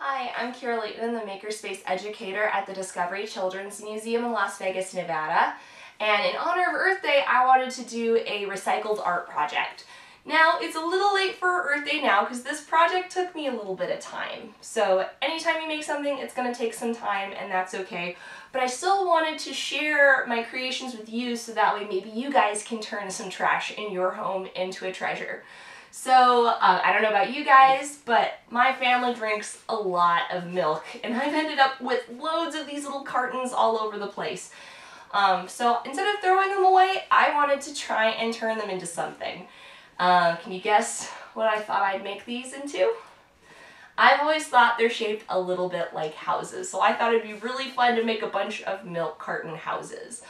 Hi, I'm Kyra Lehtinen, the Makerspace educator at the Discovery Children's Museum in Las Vegas, Nevada. And in honor of Earth Day, I wanted to do a recycled art project. Now, it's a little late for Earth Day now because this project took me a little bit of time. So anytime you make something, it's going to take some time and that's okay. But I still wanted to share my creations with you so that way maybe you guys can turn some trash in your home into a treasure. So, uh, I don't know about you guys, but my family drinks a lot of milk, and I've ended up with loads of these little cartons all over the place. Um, so instead of throwing them away, I wanted to try and turn them into something. Uh, can you guess what I thought I'd make these into? I've always thought they're shaped a little bit like houses, so I thought it'd be really fun to make a bunch of milk carton houses.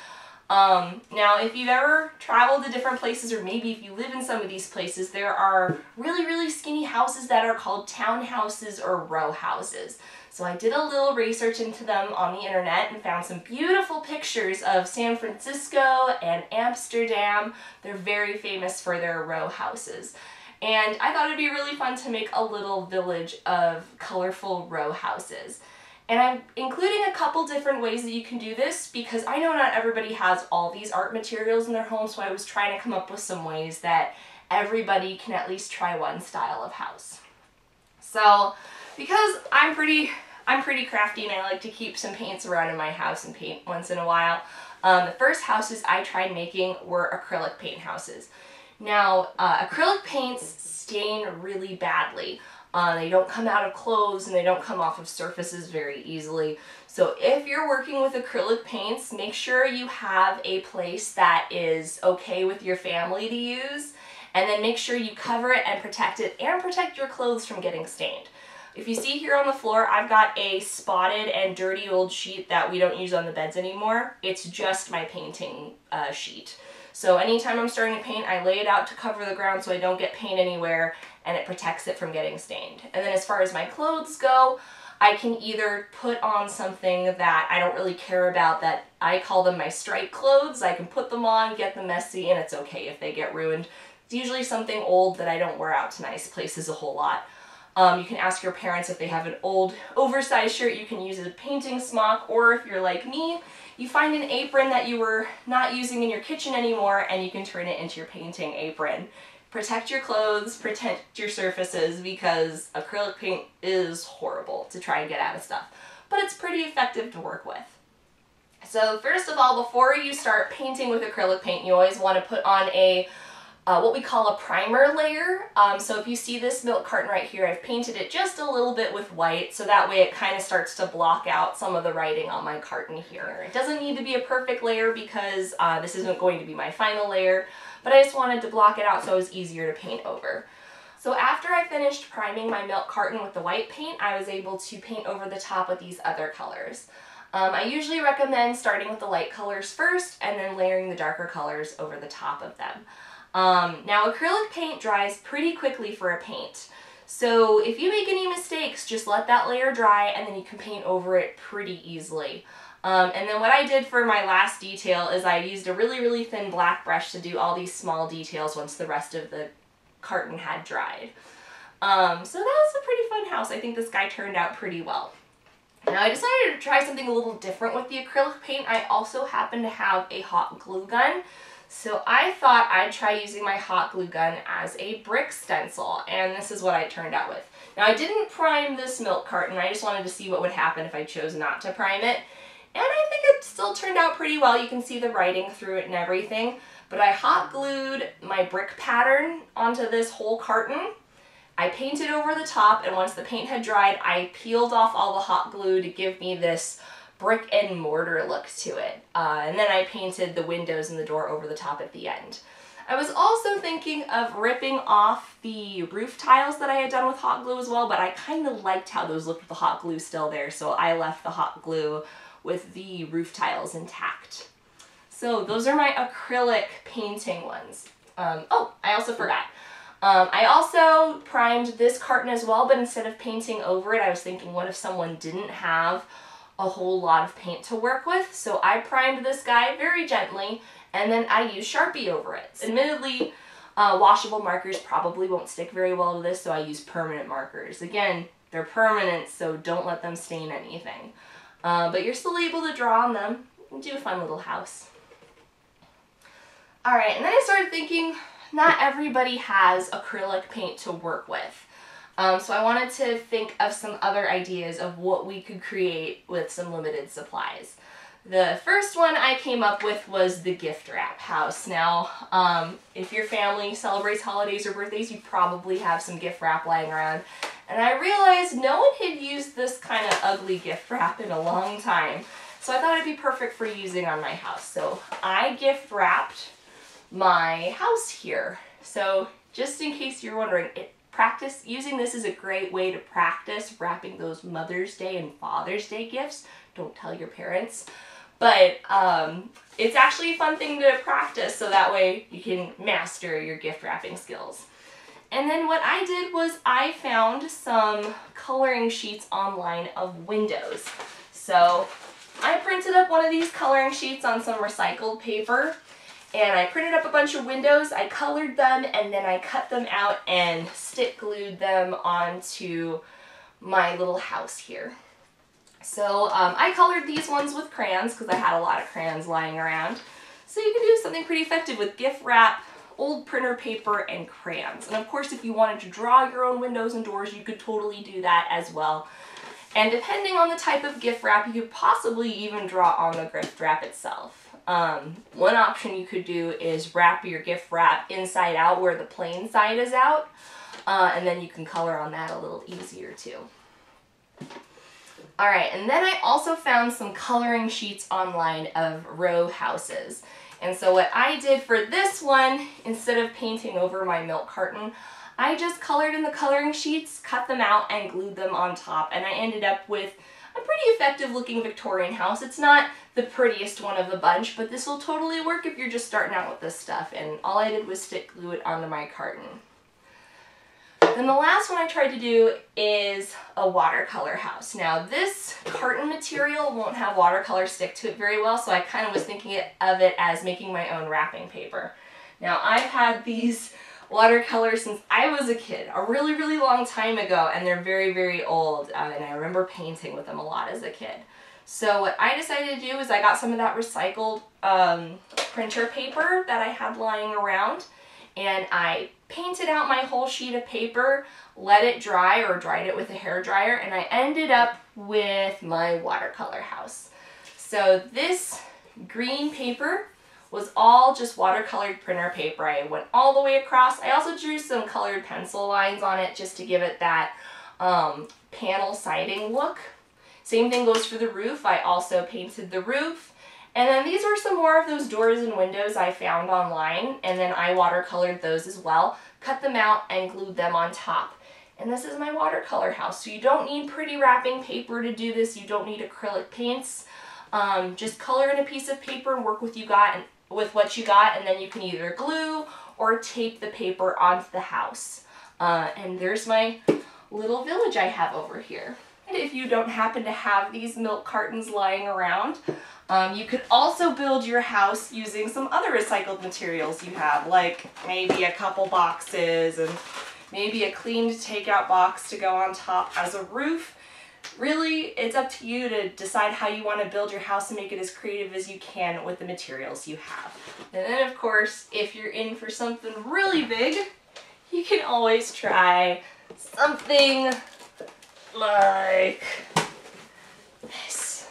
Um, now, if you've ever traveled to different places, or maybe if you live in some of these places, there are really, really skinny houses that are called townhouses or row houses. So I did a little research into them on the internet and found some beautiful pictures of San Francisco and Amsterdam. They're very famous for their row houses. And I thought it'd be really fun to make a little village of colorful row houses. And I'm including a couple different ways that you can do this because I know not everybody has all these art materials in their home, so I was trying to come up with some ways that everybody can at least try one style of house. So, because I'm pretty I'm pretty crafty and I like to keep some paints around in my house and paint once in a while. Um, the first houses I tried making were acrylic paint houses. Now, uh, acrylic paints stain really badly. Uh, they don't come out of clothes and they don't come off of surfaces very easily. So if you're working with acrylic paints, make sure you have a place that is okay with your family to use and then make sure you cover it and protect it and protect your clothes from getting stained. If you see here on the floor, I've got a spotted and dirty old sheet that we don't use on the beds anymore. It's just my painting uh, sheet. So anytime I'm starting to paint, I lay it out to cover the ground so I don't get paint anywhere and it protects it from getting stained. And then as far as my clothes go, I can either put on something that I don't really care about that I call them my strike clothes. I can put them on, get them messy, and it's okay if they get ruined. It's usually something old that I don't wear out to nice places a whole lot. Um, you can ask your parents if they have an old oversized shirt you can use as a painting smock, or if you're like me, you find an apron that you were not using in your kitchen anymore and you can turn it into your painting apron protect your clothes, protect your surfaces because acrylic paint is horrible to try and get out of stuff. But it's pretty effective to work with. So first of all, before you start painting with acrylic paint, you always want to put on a uh, what we call a primer layer. Um, so if you see this milk carton right here, I've painted it just a little bit with white, so that way it kind of starts to block out some of the writing on my carton here. It doesn't need to be a perfect layer because uh, this isn't going to be my final layer, but I just wanted to block it out so it was easier to paint over. So after I finished priming my milk carton with the white paint, I was able to paint over the top with these other colors. Um, I usually recommend starting with the light colors first and then layering the darker colors over the top of them. Um, now acrylic paint dries pretty quickly for a paint. So if you make any mistakes, just let that layer dry and then you can paint over it pretty easily. Um, and then what I did for my last detail is I used a really, really thin black brush to do all these small details once the rest of the carton had dried. Um, so that was a pretty fun house. I think this guy turned out pretty well. Now I decided to try something a little different with the acrylic paint. I also happen to have a hot glue gun. So I thought I'd try using my hot glue gun as a brick stencil, and this is what I turned out with. Now I didn't prime this milk carton, I just wanted to see what would happen if I chose not to prime it. And I think it still turned out pretty well. You can see the writing through it and everything. But I hot glued my brick pattern onto this whole carton. I painted over the top, and once the paint had dried, I peeled off all the hot glue to give me this brick and mortar look to it. Uh, and then I painted the windows and the door over the top at the end. I was also thinking of ripping off the roof tiles that I had done with hot glue as well, but I kind of liked how those looked with the hot glue still there, so I left the hot glue with the roof tiles intact. So those are my acrylic painting ones. Um, oh, I also forgot. Um, I also primed this carton as well, but instead of painting over it, I was thinking, what if someone didn't have a whole lot of paint to work with. So I primed this guy very gently and then I used Sharpie over it. Admittedly, uh, washable markers probably won't stick very well to this, so I use permanent markers. Again, They're permanent, so don't let them stain anything. Uh, but you're still able to draw on them and do a fun little house. Alright, and then I started thinking, not everybody has acrylic paint to work with. Um, so I wanted to think of some other ideas of what we could create with some limited supplies. The first one I came up with was the gift wrap house. Now, um, if your family celebrates holidays or birthdays, you probably have some gift wrap lying around. And I realized no one had used this kind of ugly gift wrap in a long time. So I thought it'd be perfect for using on my house. So I gift wrapped my house here. So just in case you're wondering, it, practice using this is a great way to practice wrapping those Mother's Day and Father's Day gifts. Don't tell your parents. But um, it's actually a fun thing to practice so that way you can master your gift wrapping skills. And then what I did was I found some coloring sheets online of windows. So I printed up one of these coloring sheets on some recycled paper and I printed up a bunch of windows, I colored them, and then I cut them out and stick glued them onto my little house here. So um, I colored these ones with crayons because I had a lot of crayons lying around. So you can do something pretty effective with gift wrap, old printer paper, and crayons. And of course, if you wanted to draw your own windows and doors, you could totally do that as well. And depending on the type of gift wrap, you could possibly even draw on the gift wrap itself. Um, one option you could do is wrap your gift wrap inside out where the plain side is out. Uh, and then you can color on that a little easier too. All right, and then I also found some coloring sheets online of row houses. And so what I did for this one, instead of painting over my milk carton, I just colored in the coloring sheets, cut them out, and glued them on top. And I ended up with a pretty effective looking Victorian house. It's not the prettiest one of the bunch, but this will totally work if you're just starting out with this stuff. And all I did was stick glue it onto my carton. Then the last one I tried to do is a watercolor house. Now this carton material won't have watercolor stick to it very well, so I kind of was thinking of it as making my own wrapping paper. Now I've had these watercolors since I was a kid, a really, really long time ago, and they're very, very old, uh, and I remember painting with them a lot as a kid. So what I decided to do is I got some of that recycled um, printer paper that I had lying around, and I painted out my whole sheet of paper, let it dry or dried it with a hair dryer, and I ended up with my watercolor house. So this green paper was all just watercolored printer paper. I went all the way across. I also drew some colored pencil lines on it just to give it that um, panel siding look. Same thing goes for the roof. I also painted the roof and then these were some more of those doors and windows I found online, and then I watercolored those as well, cut them out, and glued them on top. And this is my watercolor house, so you don't need pretty wrapping paper to do this, you don't need acrylic paints. Um, just color in a piece of paper and work with you got and with what you got, and then you can either glue or tape the paper onto the house. Uh, and there's my little village I have over here. If you don't happen to have these milk cartons lying around, um, you could also build your house using some other recycled materials you have, like maybe a couple boxes and maybe a cleaned takeout box to go on top as a roof. Really, it's up to you to decide how you want to build your house and make it as creative as you can with the materials you have. And then, of course, if you're in for something really big, you can always try something like this.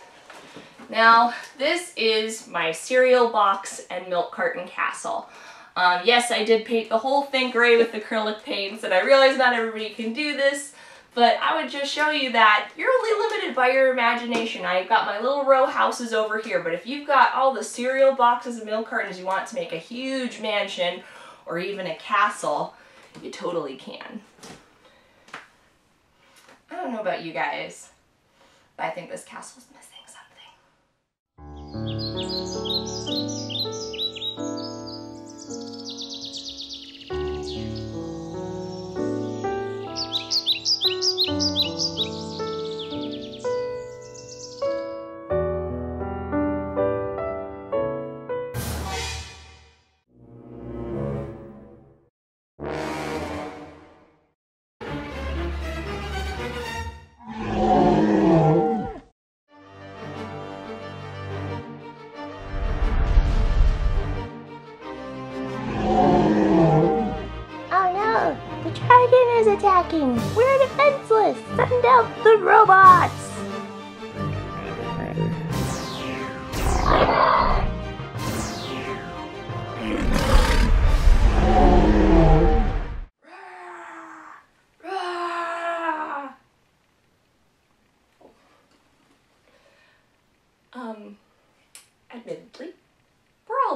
Now, this is my cereal box and milk carton castle. Um, yes, I did paint the whole thing gray with acrylic paints, and I realize not everybody can do this, but I would just show you that you're only limited by your imagination. I've got my little row houses over here, but if you've got all the cereal boxes and milk cartons you want to make a huge mansion or even a castle, you totally can. I don't know about you guys, but I think this castle's missing.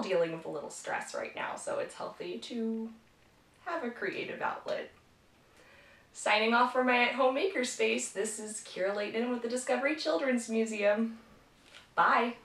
Dealing with a little stress right now, so it's healthy to have a creative outlet. Signing off for my at-home makerspace, this is Kyra Lehtinen with the Discovery Children's Museum. Bye!